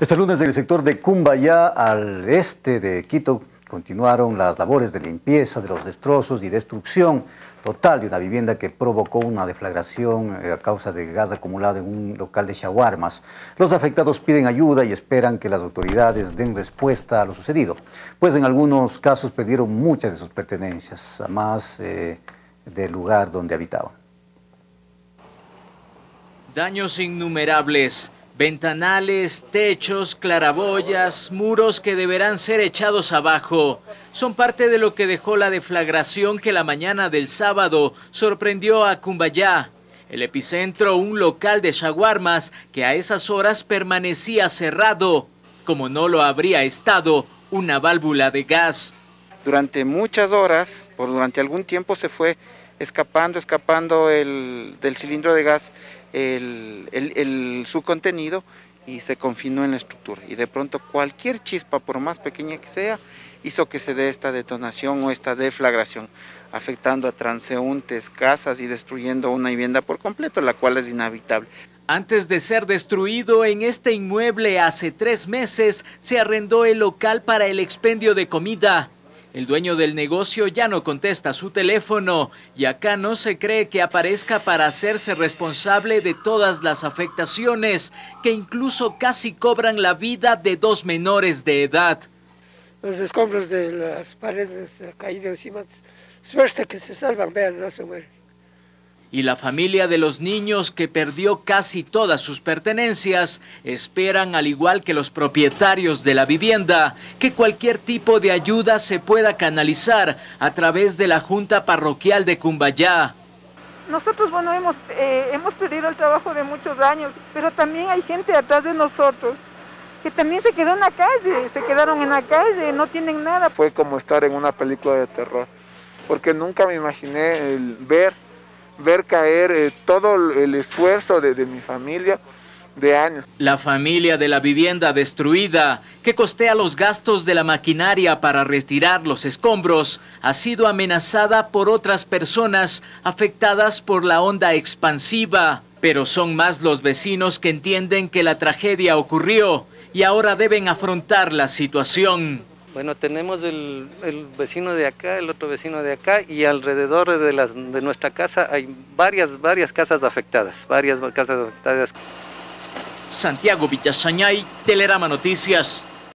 Este lunes del sector de Cumbayá, al este de Quito, continuaron las labores de limpieza de los destrozos y destrucción total de una vivienda que provocó una deflagración eh, a causa de gas acumulado en un local de shawarmas. Los afectados piden ayuda y esperan que las autoridades den respuesta a lo sucedido, pues en algunos casos perdieron muchas de sus pertenencias, además eh, del lugar donde habitaban. Daños innumerables Ventanales, techos, claraboyas, muros que deberán ser echados abajo son parte de lo que dejó la deflagración que la mañana del sábado sorprendió a Cumbayá. El epicentro, un local de shawarmas que a esas horas permanecía cerrado, como no lo habría estado una válvula de gas. Durante muchas horas, por durante algún tiempo se fue escapando, escapando el, del cilindro de gas el, su contenido y se confinó en la estructura. Y de pronto cualquier chispa, por más pequeña que sea, hizo que se dé esta detonación o esta deflagración, afectando a transeúntes, casas y destruyendo una vivienda por completo, la cual es inhabitable. Antes de ser destruido en este inmueble hace tres meses, se arrendó el local para el expendio de comida. El dueño del negocio ya no contesta su teléfono y acá no se cree que aparezca para hacerse responsable de todas las afectaciones que incluso casi cobran la vida de dos menores de edad. Los escombros de las paredes caídos encima, suerte que se salvan, vean, no se mueren y la familia de los niños que perdió casi todas sus pertenencias esperan, al igual que los propietarios de la vivienda, que cualquier tipo de ayuda se pueda canalizar a través de la Junta Parroquial de Cumbayá. Nosotros, bueno, hemos, eh, hemos perdido el trabajo de muchos años, pero también hay gente atrás de nosotros que también se quedó en la calle, se quedaron en la calle, no tienen nada. Fue como estar en una película de terror, porque nunca me imaginé el ver ver caer eh, todo el esfuerzo de, de mi familia de años. La familia de la vivienda destruida, que costea los gastos de la maquinaria para retirar los escombros, ha sido amenazada por otras personas afectadas por la onda expansiva. Pero son más los vecinos que entienden que la tragedia ocurrió y ahora deben afrontar la situación. Bueno, tenemos el, vecino de acá, el otro vecino de acá y alrededor de, las, de nuestra casa hay varias, varias casas afectadas, varias casas afectadas. Santiago Villasañay, Telerama Noticias.